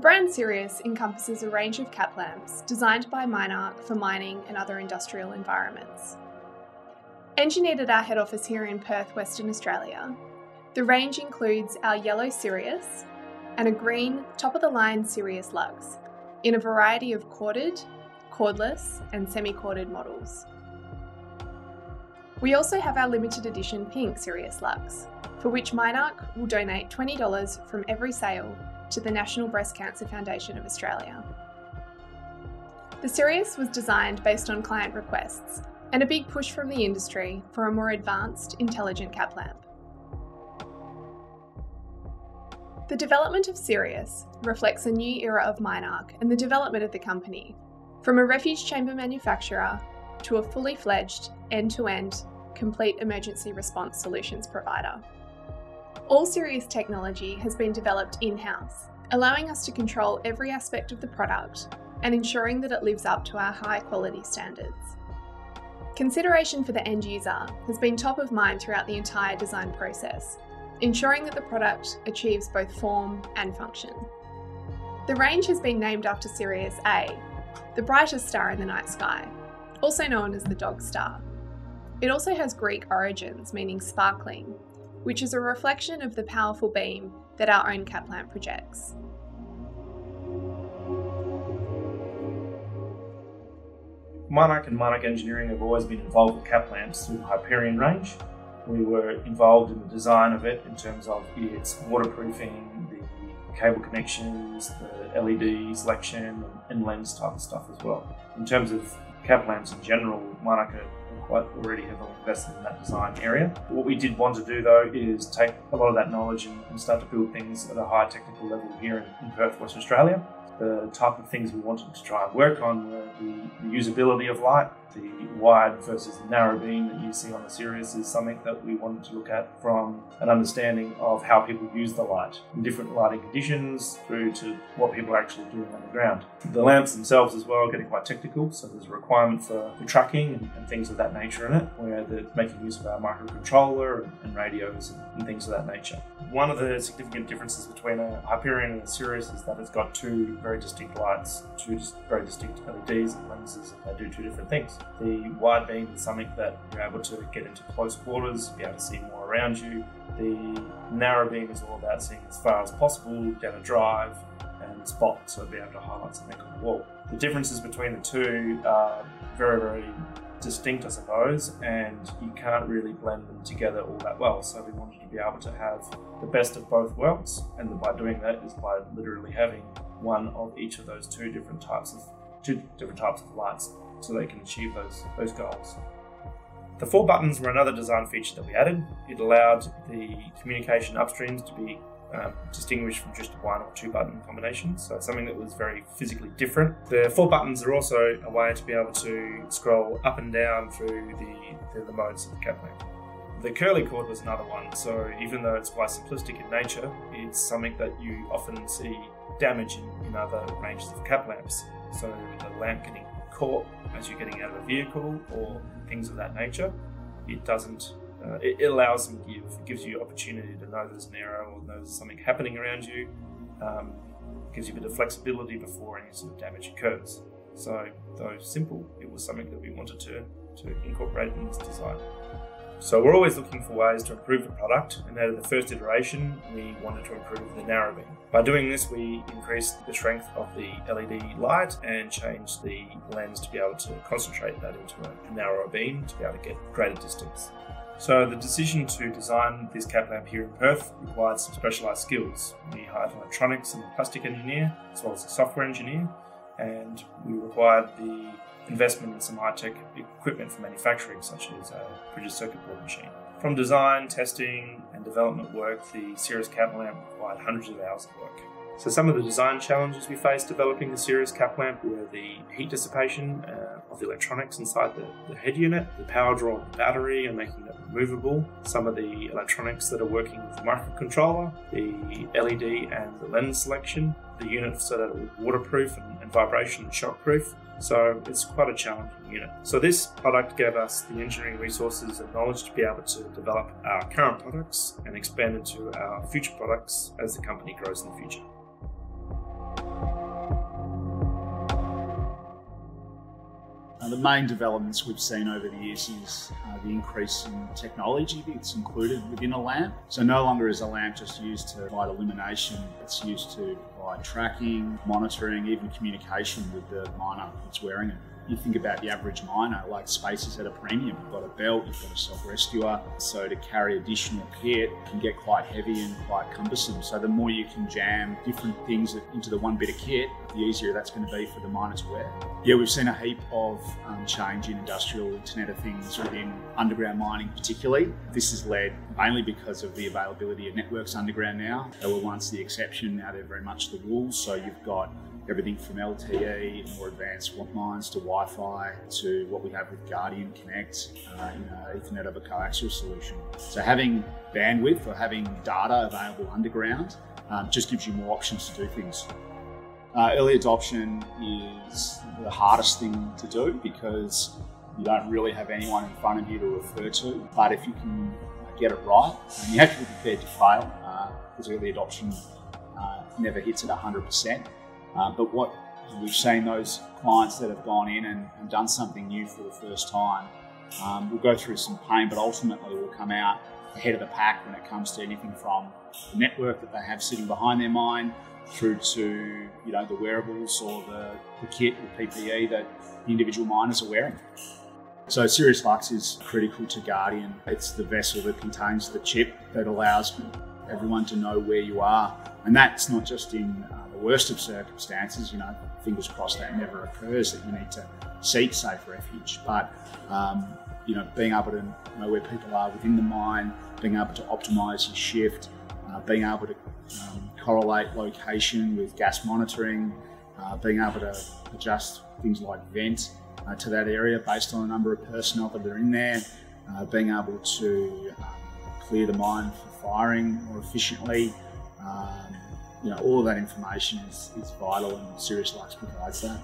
brand Sirius encompasses a range of cap lamps designed by MineARC for mining and other industrial environments. Engineered at our head office here in Perth, Western Australia, the range includes our yellow Sirius and a green top of the line Sirius Lux in a variety of corded, cordless, and semi corded models. We also have our limited edition pink Sirius Lux, for which MineARC will donate $20 from every sale to the National Breast Cancer Foundation of Australia. The Sirius was designed based on client requests and a big push from the industry for a more advanced, intelligent cap lamp. The development of Sirius reflects a new era of MineARC and the development of the company, from a refuge chamber manufacturer to a fully fledged, end to end, complete emergency response solutions provider. All Sirius technology has been developed in house, allowing us to control every aspect of the product and ensuring that it lives up to our high quality standards. Consideration for the end user has been top of mind throughout the entire design process, ensuring that the product achieves both form and function. The range has been named after Sirius A, the brightest star in the night sky, also known as the dog star. It also has Greek origins meaning sparkling, which is a reflection of the powerful beam that our own cap lamp projects. MineARC and MineARC Engineering have always been involved with cap lamps through the Hyperion range. We were involved in the design of it in terms of its waterproofing, the cable connections, the LED selection, and lens type of stuff as well. In terms of cap lamps in general, MineARC quite already heavily invested in that design area. What we did want to do though is take a lot of that knowledge and, and start to build things at a high technical level here in, in Perth, Western Australia. The type of things we wanted to try and work on were the, the usability of light, the wide versus the narrow beam that you see on the Sirius is something that we wanted to look at from an understanding of how people use the light in different lighting conditions through to what people are actually doing on the ground. The lamps themselves as well are getting quite technical, so there's a requirement for, for tracking and, and, things of that nature in it, where they're making use of our microcontroller and, radios and, and things of that nature. One of the significant differences between a Hyperion and a Sirius is that it's got two very distinct lights, two very distinct LEDs and lenses, that do two different things. The wide beam is something that you're able to get into close quarters, be able to see more around you. The narrow beam is all about seeing as far as possible down a drive and spot, so be able to highlight something on the wall. The differences between the two are very, very distinct, I suppose, and you can't really blend them together all that well. So we wanted to be able to have the best of both worlds, and by doing that is by literally having one of each of those two different types of two different types of lights so they can achieve those, those goals. The four buttons were another design feature that we added. It allowed the communication upstreams to be um, distinguished from just one or two button combinations, so something that was very physically different. The four buttons are also a way to be able to scroll up and down through the, the, the modes of the cap lamp. The curly cord was another one, so even though it's quite simplistic in nature, it's something that you often see damage in, in other ranges of cap lamps. So the lamp getting caught as you're getting out of a vehicle or things of that nature. It doesn't. Uh, it, it, allows some give. It gives you opportunity to know there's an error or there's something happening around you. Um, gives you a bit of flexibility before any sort of damage occurs. So, though simple, it was something that we wanted to, to incorporate in this design. So we're always looking for ways to improve the product, and out of the first iteration, we wanted to improve the narrow beam. By doing this, we increased the strength of the LED light and changed the lens to be able to concentrate that into a narrower beam to be able to get greater distance. So the decision to design this cap lamp here in Perth required some specialised skills. We hired an electronics and plastic engineer, as well as a software engineer, and we required the investment in some high-tech equipment for manufacturing, such as a printed circuit board machine. From design, testing, and development work, the Sirius cap lamp required hundreds of hours of work. So some of the design challenges we faced developing the Sirius cap lamp were the heat dissipation uh, of the electronics inside the, the, head unit, the power draw of the battery and making it removable, some of the electronics that are working with the microcontroller, the LED and the lens selection, the unit so that it was waterproof and, and vibration and shockproof, so it's quite a challenging unit. So this product gave us the engineering resources and knowledge to be able to develop our current products and expand into our future products as the company grows in the future. The main developments we've seen over the years is uh, the increase in technology that's included within a lamp. So no longer is a lamp just used to light illumination, it's used to provide tracking, monitoring, even communication with the miner that's wearing it you think about the average miner, like space is at a premium. You've got a belt, you've got a self-rescuer. So to carry additional kit can get quite heavy and quite cumbersome. So the more you can jam different things into the one bit of kit, the easier that's going to be for the miner to wear. Yeah, we've seen a heap of um, change in industrial Internet of Things within underground mining particularly. This is led mainly because of the availability of networks underground now. They were once the exception, now they're very much the rules. So you've got everything from LTE, more advanced mines to Wi-Fi to what we have with Guardian Connect, uh, you know, Ethernet over coaxial solution. So having bandwidth or having data available underground um, just gives you more options to do things. Uh, early adoption is the hardest thing to do because you don't really have anyone in front of you to refer to. But if you can get it right, and you have to be prepared to fail because uh, early adoption never hits at 100%. Uh, but what we've seen those clients that have gone in and, and done something new for the first time um, will go through some pain, but ultimately will come out ahead of the pack when it comes to anything from the network that they have sitting behind their mine through to you know the wearables or the, the kit, or PPE that the individual miners are wearing. So Sirius Lux is critical to Guardian. It's the vessel that contains the chip that allows everyone to know where you are. And that's not just in uh, worst of circumstances, you know, fingers crossed that never occurs, that you need to seek safe refuge. But, um, you know, being able to know where people are within the mine, being able to optimise your shift, uh, being able to um, correlate location with gas monitoring, uh, being able to adjust things like vent uh, to that area based on the number of personnel that are in there, uh, being able to um, clear the mine for firing more efficiently. Um, you know, all of that information is, is vital and Sirius Lux provides that.